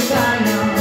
i know